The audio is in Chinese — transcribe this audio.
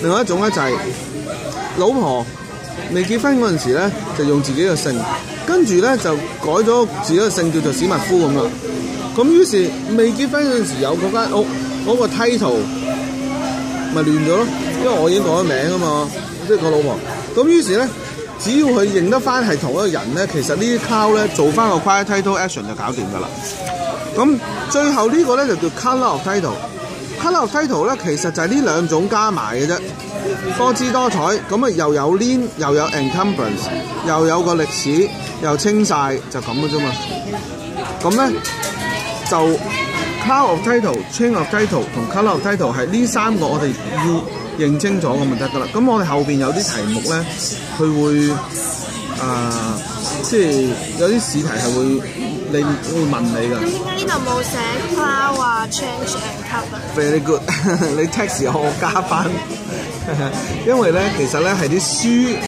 另外一種咧就係、老婆未結婚嗰陣時咧，就用自己嘅姓，跟住咧就改咗自己嘅姓叫做史密夫咁啦。咁於是未結婚嗰陣時有嗰間屋嗰、個 title 咪亂咗咯，因為我已經改咗名啊嘛，即係個老婆。咁於是咧，只要佢認得翻係同一個人咧，其實呢啲 cloud 咧做翻個 quiet title action 就搞掂㗎啦。咁最後呢個咧就叫 color of title。Colour title 咧其實就係呢兩種加埋嘅啫，多姿多彩。咁啊又有 lien，又有 encumbrance，又有個歷史，又清晒，就咁嘅啫嘛。咁咧就 colour of title、chain of title 同 colour of title 係呢三個我哋要認清楚咁咪得噶啦。咁我哋後邊有啲題目咧，佢會啊、即係有啲試題係會你會問你㗎。咁點解呢度冇寫 plow 啊、change and cover？Very good，你 text 我加班，因為咧其實咧係啲書。